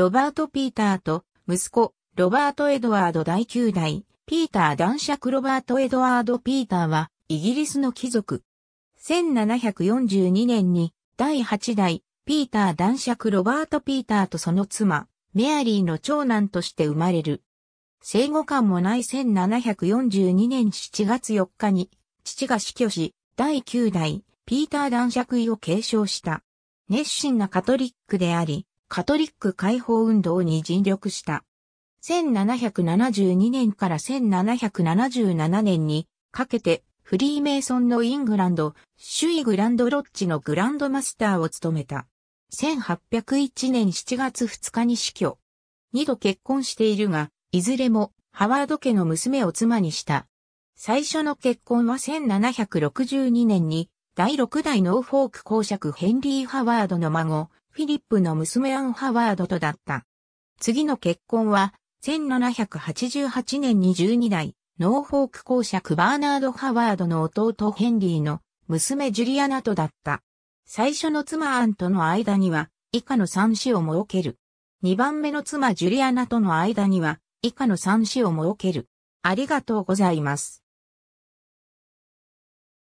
ロバート・ピーターと息子、ロバート・エドワード第9代、ピーター男爵ロバート・エドワード・ピーターは、イギリスの貴族。1742年に、第8代、ピーター男爵ロバート・ピーターとその妻、メアリーの長男として生まれる。生後間もない1742年7月4日に、父が死去し、第9代、ピーター男爵位を継承した。熱心なカトリックであり、カトリック解放運動に尽力した。1772年から1777年にかけてフリーメイソンのイングランド、首位グランドロッジのグランドマスターを務めた。1801年7月2日に死去。二度結婚しているが、いずれもハワード家の娘を妻にした。最初の結婚は1762年に第6代ノーフォーク公爵ヘンリー・ハワードの孫、フィリップの娘アン・ハワードとだった。次の結婚は1788年に12代ノーフォーク公爵バーナード・ハワードの弟ヘンリーの娘ジュリアナとだった。最初の妻アンとの間には以下の三子を設ける。二番目の妻ジュリアナとの間には以下の三子を設ける。ありがとうございます。